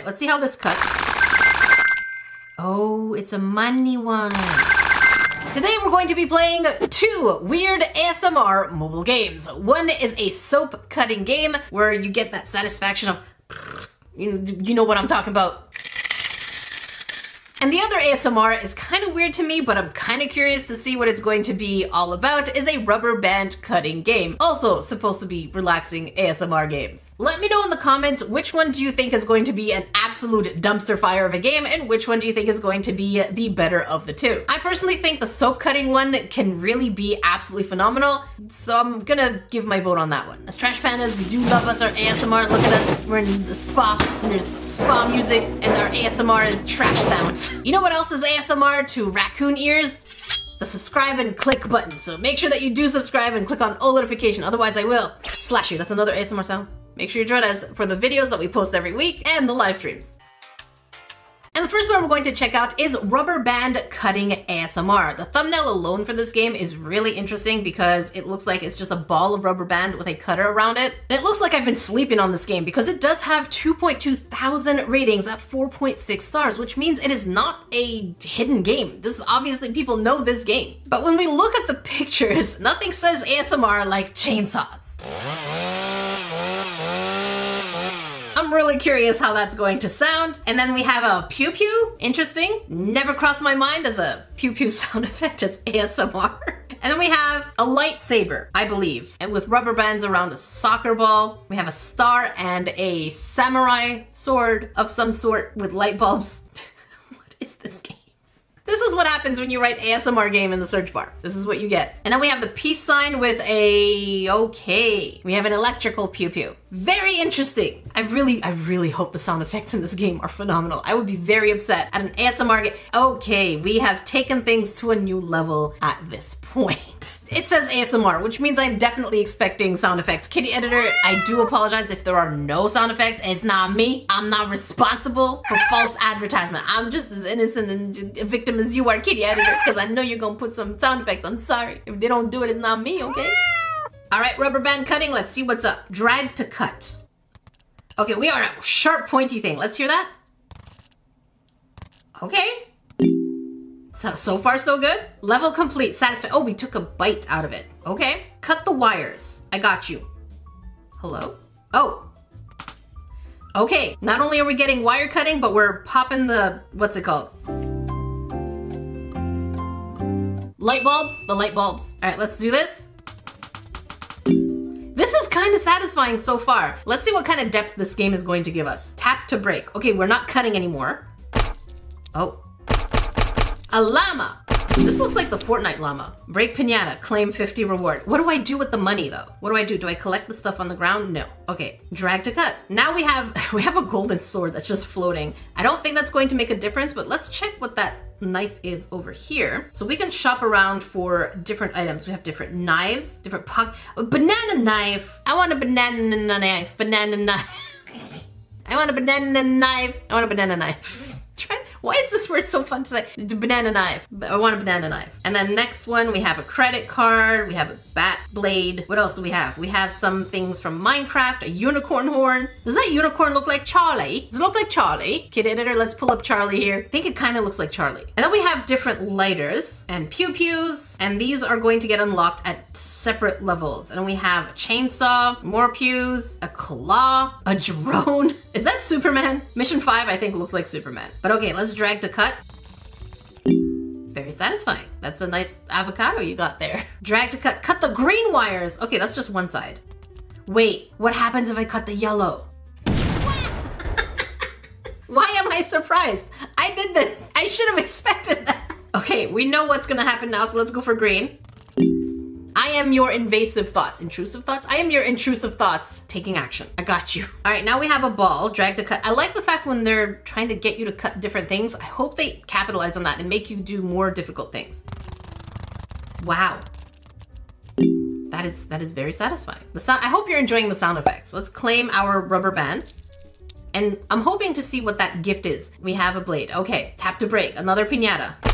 right, let's see how this cuts. Oh, it's a money one. Today we're going to be playing two weird ASMR mobile games. One is a soap cutting game where you get that satisfaction of, you, you know what I'm talking about. And the other ASMR is kind of weird to me, but I'm kind of curious to see what it's going to be all about, is a rubber band cutting game. Also supposed to be relaxing ASMR games. Let me know in the comments which one do you think is going to be an absolute dumpster fire of a game and which one do you think is going to be the better of the two. I personally think the soap cutting one can really be absolutely phenomenal, so I'm gonna give my vote on that one. As Trash Pandas, we do love us our ASMR. Look at us, we're in the spa, and there's spa music, and our ASMR is trash sounds. You know what else is ASMR to raccoon ears? The subscribe and click button. So make sure that you do subscribe and click on all notification. Otherwise I will slash you. That's another ASMR sound. Make sure you join us for the videos that we post every week and the live streams. And the first one we're going to check out is Rubber Band Cutting ASMR. The thumbnail alone for this game is really interesting because it looks like it's just a ball of rubber band with a cutter around it. And it looks like I've been sleeping on this game because it does have 2.2 thousand ratings at 4.6 stars, which means it is not a hidden game. This is obviously people know this game. But when we look at the pictures, nothing says ASMR like chainsaws. I'm really curious how that's going to sound. And then we have a pew pew. Interesting. Never crossed my mind as a pew pew sound effect as ASMR. And then we have a lightsaber, I believe, and with rubber bands around a soccer ball. We have a star and a samurai sword of some sort with light bulbs. what is this game? This is what happens when you write ASMR game in the search bar. This is what you get. And then we have the peace sign with a okay. We have an electrical pew pew. Very interesting. I really, I really hope the sound effects in this game are phenomenal. I would be very upset at an ASMR game. Okay, we have taken things to a new level at this point. It says ASMR, which means I'm definitely expecting sound effects. Kitty editor, I do apologize if there are no sound effects. It's not me. I'm not responsible for false advertisement. I'm just as innocent and a as you are, kitty editor, because I know you're gonna put some sound effects. I'm sorry. If they don't do it, it's not me, okay? All right, rubber band cutting, let's see what's up. Drag to cut. Okay, we are a sharp pointy thing. Let's hear that. Okay. So, so far so good. Level complete, satisfied. Oh, we took a bite out of it. Okay. Cut the wires. I got you. Hello? Oh. Okay, not only are we getting wire cutting, but we're popping the, what's it called? Light bulbs? The light bulbs. All right, let's do this. This is kind of satisfying so far. Let's see what kind of depth this game is going to give us. Tap to break. Okay, we're not cutting anymore. Oh. A llama. This looks like the Fortnite llama. Break pinata, claim 50 reward. What do I do with the money though? What do I do? Do I collect the stuff on the ground? No. Okay, drag to cut. Now we have we have a golden sword that's just floating. I don't think that's going to make a difference, but let's check what that knife is over here. So we can shop around for different items. We have different knives, different pock, a banana knife. I want a banana knife, banana knife. I want a banana knife. I want a banana knife. Why is this word so fun to say? Banana knife. I want a banana knife. And then next one, we have a credit card. We have a bat blade. What else do we have? We have some things from Minecraft, a unicorn horn. Does that unicorn look like Charlie? Does it look like Charlie? Kid editor, let's pull up Charlie here. I think it kind of looks like Charlie. And then we have different lighters and pew pews. And these are going to get unlocked at separate levels. And we have a chainsaw, more pews, a claw, a drone. Is that Superman? Mission 5 I think looks like Superman. But okay, let's drag to cut. Very satisfying. That's a nice avocado you got there. Drag to cut. Cut the green wires. Okay, that's just one side. Wait, what happens if I cut the yellow? Why am I surprised? I did this. I should have expected that. Okay, we know what's gonna happen now, so let's go for green. I am your invasive thoughts. Intrusive thoughts? I am your intrusive thoughts taking action. I got you. All right, now we have a ball, drag to cut. I like the fact when they're trying to get you to cut different things, I hope they capitalize on that and make you do more difficult things. Wow. That is that is very satisfying. The sound I hope you're enjoying the sound effects. Let's claim our rubber band. And I'm hoping to see what that gift is. We have a blade. Okay, tap to break. Another pinata.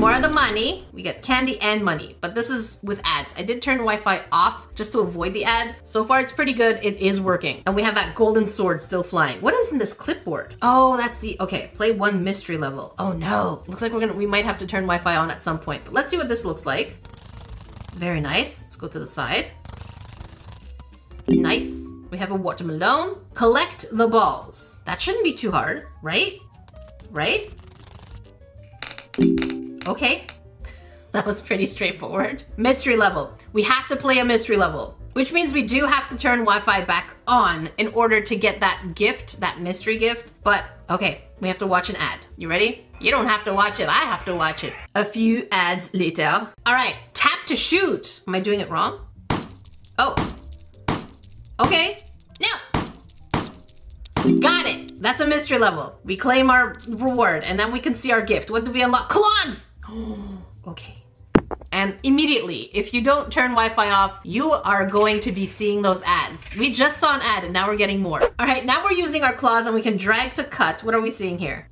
More of the money. We get candy and money, but this is with ads. I did turn Wi-Fi off just to avoid the ads. So far, it's pretty good. It is working. And we have that golden sword still flying. What is in this clipboard? Oh, that's the, okay, play one mystery level. Oh no, looks like we're gonna, we might have to turn Wi-Fi on at some point. But let's see what this looks like. Very nice. Let's go to the side. Nice. We have a watermelon. Collect the balls. That shouldn't be too hard, right? Right? Okay. That was pretty straightforward. Mystery level. We have to play a mystery level, which means we do have to turn Wi-Fi back on in order to get that gift, that mystery gift. But okay, we have to watch an ad. You ready? You don't have to watch it, I have to watch it. A few ads later. All right, tap to shoot. Am I doing it wrong? Oh, okay, no. Got it. That's a mystery level. We claim our reward and then we can see our gift. What do we unlock? Claws! okay. And immediately, if you don't turn Wi-Fi off, you are going to be seeing those ads. We just saw an ad and now we're getting more. All right, now we're using our claws and we can drag to cut. What are we seeing here?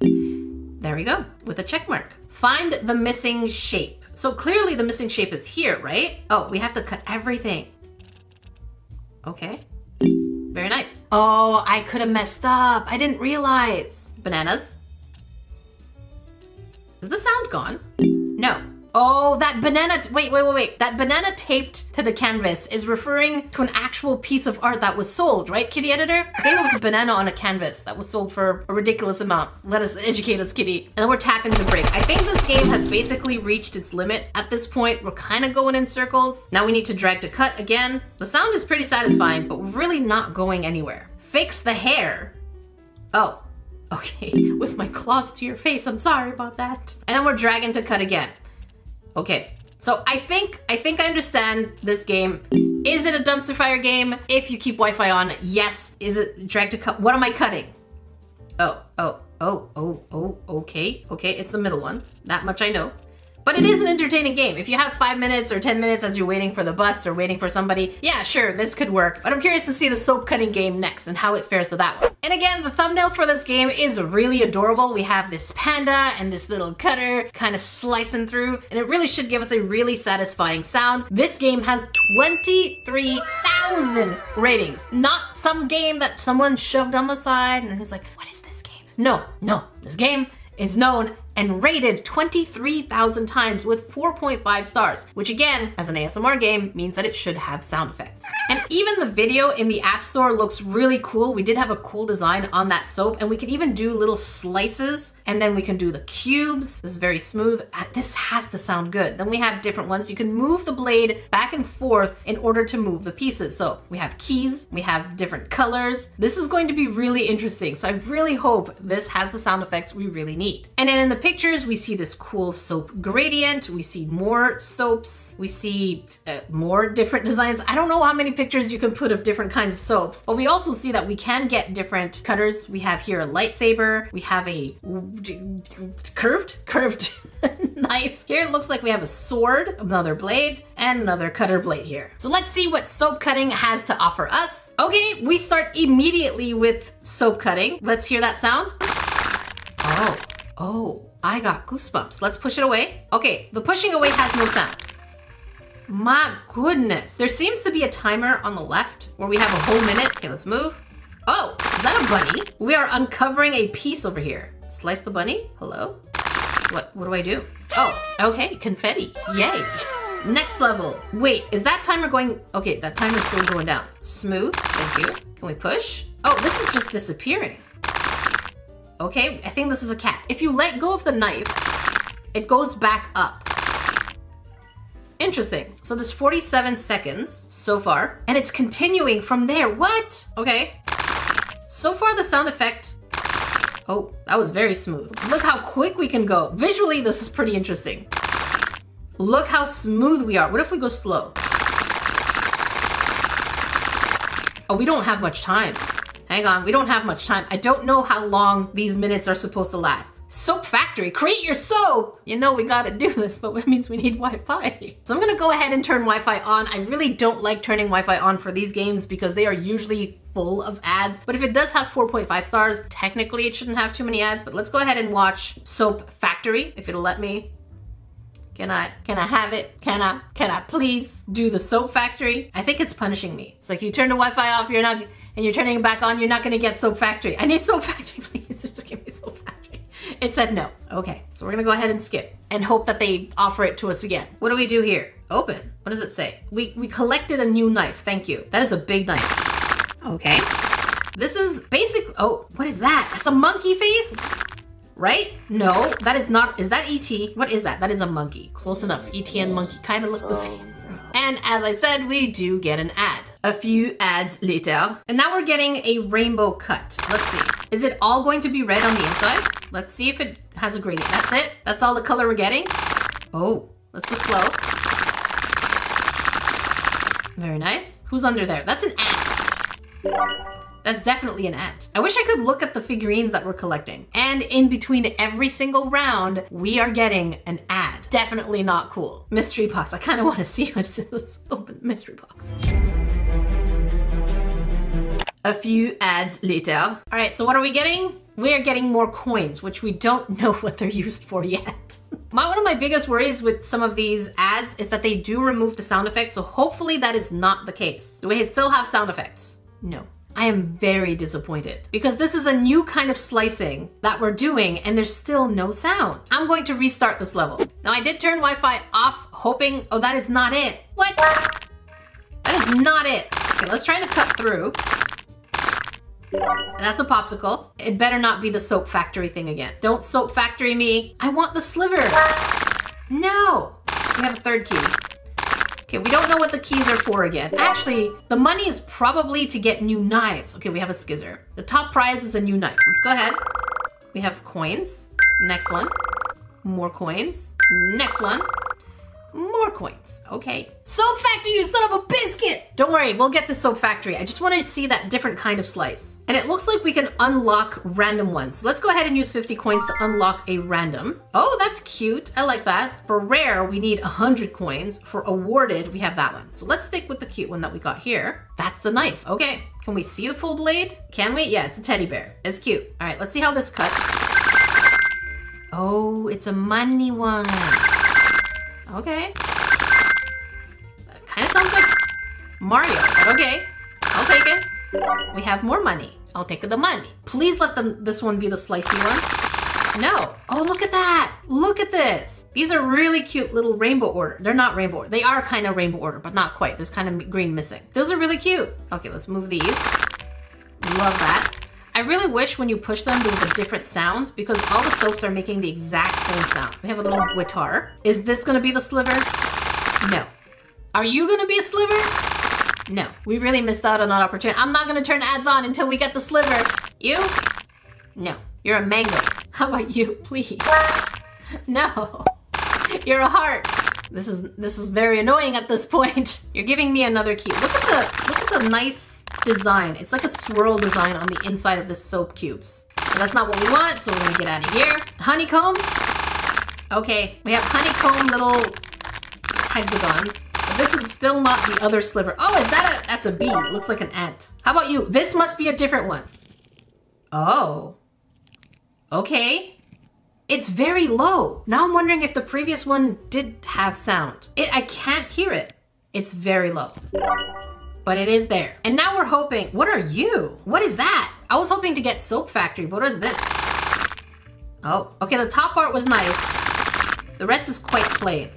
There we go, with a check mark. Find the missing shape. So clearly the missing shape is here, right? Oh, we have to cut everything. Okay. Very nice. Oh, I could have messed up. I didn't realize. Bananas. Is the sound gone? No. Oh, that banana, wait, wait, wait, wait. That banana taped to the canvas is referring to an actual piece of art that was sold, right, Kitty Editor? I think it was a banana on a canvas that was sold for a ridiculous amount. Let us educate us, Kitty. And then we're tapping the break. I think this game has basically reached its limit at this point. We're kind of going in circles. Now we need to drag to cut again. The sound is pretty satisfying, but we're really not going anywhere. Fix the hair. Oh, okay. With my claws to your face, I'm sorry about that. And then we're dragging to cut again. Okay, so I think I think I understand this game. Is it a dumpster fire game? If you keep Wi-Fi on, yes. Is it drag to cut? What am I cutting? Oh, oh, oh, oh, oh, okay. Okay, it's the middle one. That much I know. But it is an entertaining game. If you have five minutes or 10 minutes as you're waiting for the bus or waiting for somebody, yeah, sure, this could work. But I'm curious to see the soap cutting game next and how it fares to that one. And again, the thumbnail for this game is really adorable. We have this panda and this little cutter kind of slicing through, and it really should give us a really satisfying sound. This game has 23,000 ratings. Not some game that someone shoved on the side and is like, what is this game? No, no, this game is known and rated 23,000 times with 4.5 stars, which again, as an ASMR game, means that it should have sound effects. And even the video in the App Store looks really cool. We did have a cool design on that soap, and we could even do little slices, and then we can do the cubes. This is very smooth. Uh, this has to sound good. Then we have different ones. You can move the blade back and forth in order to move the pieces. So we have keys, we have different colors. This is going to be really interesting. So I really hope this has the sound effects we really need. And then in the pictures, we see this cool soap gradient. We see more soaps. We see uh, more different designs. I don't know how many pictures you can put of different kinds of soaps, but we also see that we can get different cutters. We have here a lightsaber. We have a curved, curved knife. Here it looks like we have a sword, another blade, and another cutter blade here. So let's see what soap cutting has to offer us. Okay, we start immediately with soap cutting. Let's hear that sound. Oh, oh, I got goosebumps. Let's push it away. Okay, the pushing away has no sound. My goodness. There seems to be a timer on the left where we have a whole minute. Okay, let's move. Oh, is that a bunny? We are uncovering a piece over here. Slice the bunny? Hello? What, what do I do? Oh, okay, confetti. Yay. Next level. Wait, is that timer going? Okay, that timer's still going down. Smooth, thank you. Can we push? Oh, this is just disappearing. Okay, I think this is a cat. If you let go of the knife, it goes back up. Interesting. So there's 47 seconds so far, and it's continuing from there. What? Okay. So far the sound effect, oh, that was very smooth. Look how quick we can go. Visually, this is pretty interesting. Look how smooth we are. What if we go slow? Oh, we don't have much time. Hang on, we don't have much time. I don't know how long these minutes are supposed to last. Soap factory, create your soap! You know we gotta do this, but it means we need Wi-Fi. So I'm gonna go ahead and turn Wi-Fi on. I really don't like turning Wi-Fi on for these games because they are usually full of ads. But if it does have 4.5 stars, technically it shouldn't have too many ads. But let's go ahead and watch Soap Factory, if it'll let me. Can I, can I have it? Can I, can I please do the Soap Factory? I think it's punishing me. It's like you turn the Wi-Fi off, you're not, and you're turning it back on, you're not gonna get Soap Factory. I need Soap Factory, please, just give me Soap Factory. It said no. Okay, so we're gonna go ahead and skip and hope that they offer it to us again. What do we do here? Open. What does it say? We, we collected a new knife, thank you. That is a big knife. Okay. This is basic, oh, what is that? That's a monkey face? right? No, that is not, is that ET? What is that? That is a monkey. Close enough. ET and monkey kind of look the oh. same. And as I said, we do get an ad. A few ads later. And now we're getting a rainbow cut. Let's see. Is it all going to be red on the inside? Let's see if it has a gradient. That's it? That's all the color we're getting? Oh, let's go slow. Very nice. Who's under there? That's an ant. That's definitely an ant. I wish I could look at the figurines that we're collecting. And in between every single round, we are getting an ad. Definitely not cool. Mystery box. I kind of want to see what's in this open mystery box. A few ads later. All right, so what are we getting? We are getting more coins, which we don't know what they're used for yet. My, one of my biggest worries with some of these ads is that they do remove the sound effects, so hopefully that is not the case. Do we still have sound effects? No. I am very disappointed because this is a new kind of slicing that we're doing and there's still no sound. I'm going to restart this level. Now I did turn Wi-Fi off hoping, oh, that is not it. What? That is not it. Okay, let's try to cut through. That's a popsicle. It better not be the soap factory thing again. Don't soap factory me. I want the sliver. No. We have a third key. Okay, we don't know what the keys are for again. Actually, the money is probably to get new knives. Okay, we have a skizzer. The top prize is a new knife. Let's go ahead. We have coins. Next one. More coins. Next one. More coins. Okay. Soap factory, you son of a biscuit! Don't worry, we'll get the soap factory. I just wanted to see that different kind of slice. And it looks like we can unlock random ones. So let's go ahead and use 50 coins to unlock a random. Oh, that's cute. I like that. For rare, we need 100 coins. For awarded, we have that one. So let's stick with the cute one that we got here. That's the knife. Okay. Can we see the full blade? Can we? Yeah, it's a teddy bear. It's cute. All right, let's see how this cuts. Oh, it's a money one. Okay. That Kind of sounds like Mario, but okay. I'll take it. We have more money. I'll take the money. Please let the, this one be the slicey one. No. Oh, look at that. Look at this. These are really cute little rainbow order. They're not rainbow order. They are kind of rainbow order, but not quite. There's kind of green missing. Those are really cute. Okay, let's move these. Love that. I really wish when you push them there was a different sound because all the soaps are making the exact same sound. We have a little guitar. Is this gonna be the sliver? No. Are you gonna be a sliver? No. We really missed out on that opportunity. I'm not gonna turn ads on until we get the sliver. You? No. You're a mango. How about you, please? No. You're a heart. This is this is very annoying at this point. You're giving me another key. Look at the look at the nice design. It's like a swirl design on the inside of the soap cubes. But that's not what we want, so we're gonna get out of here. Honeycomb. Okay, we have honeycomb little hexagons. But this is still not the other sliver. Oh, is that a, that's a bee. It looks like an ant. How about you? This must be a different one. Oh. Okay. It's very low. Now I'm wondering if the previous one did have sound. It, I can't hear it. It's very low but it is there. And now we're hoping, what are you? What is that? I was hoping to get Soap Factory, but what is this? Oh, okay, the top part was nice. The rest is quite plain.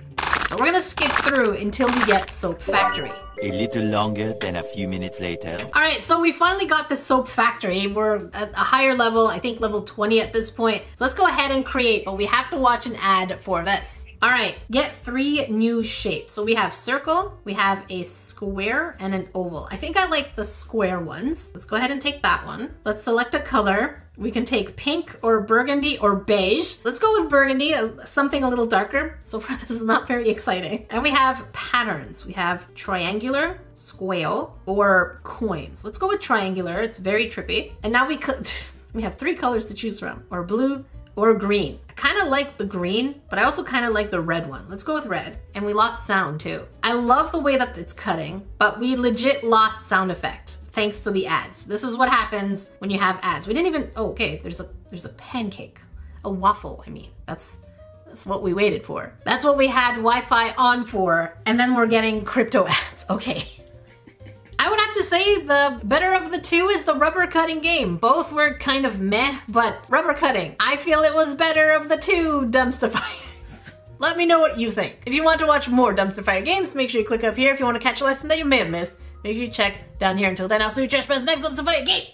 So we're gonna skip through until we get Soap Factory. A little longer than a few minutes later. All right, so we finally got the Soap Factory. We're at a higher level, I think level 20 at this point. So let's go ahead and create, but we have to watch an ad for this. All right, get three new shapes. So we have circle, we have a square, and an oval. I think I like the square ones. Let's go ahead and take that one. Let's select a color. We can take pink or burgundy or beige. Let's go with burgundy, uh, something a little darker. So far this is not very exciting. And we have patterns. We have triangular, square, or coins. Let's go with triangular. It's very trippy. And now we could, we have three colors to choose from. Or blue, or green? I kind of like the green, but I also kind of like the red one. Let's go with red. And we lost sound too. I love the way that it's cutting, but we legit lost sound effect thanks to the ads. This is what happens when you have ads. We didn't even, oh, okay, there's a, there's a pancake, a waffle, I mean. That's, that's what we waited for. That's what we had Wi-Fi on for, and then we're getting crypto ads, okay. I would have to say the better of the two is the rubber cutting game. Both were kind of meh, but rubber cutting. I feel it was better of the two dumpster fires. Let me know what you think. If you want to watch more dumpster fire games, make sure you click up here if you want to catch a lesson that you may have missed. Make sure you check down here. Until then, I'll see you trash next dumpster fire game.